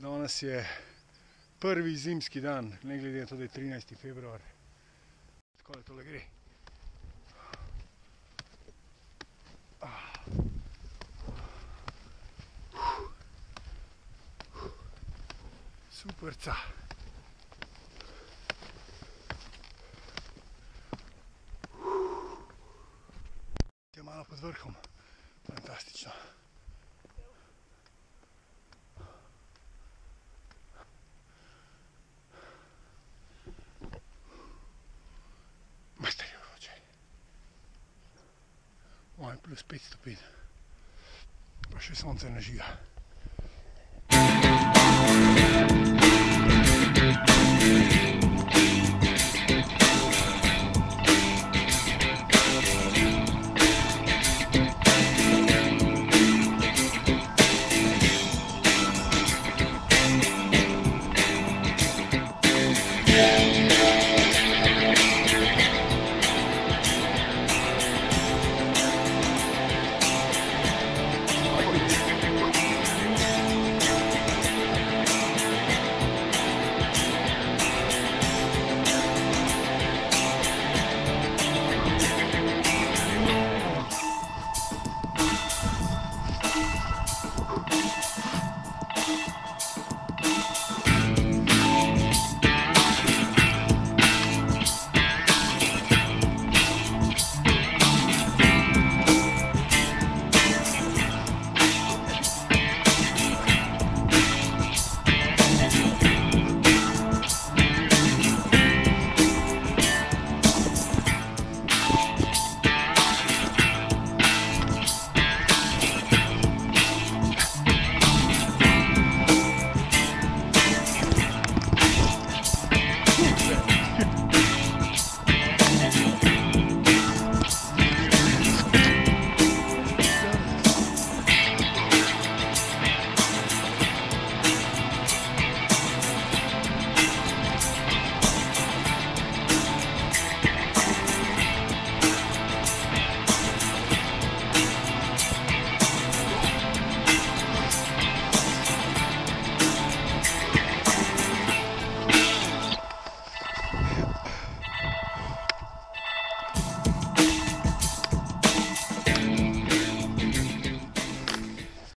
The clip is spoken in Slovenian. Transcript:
Danes je prvi zimski dan, ne glede na to, da je 13. februar. Tako da tole gre. Superca. Je malo pod vrhom. Fantastično. plus pitstopit. 60 energia.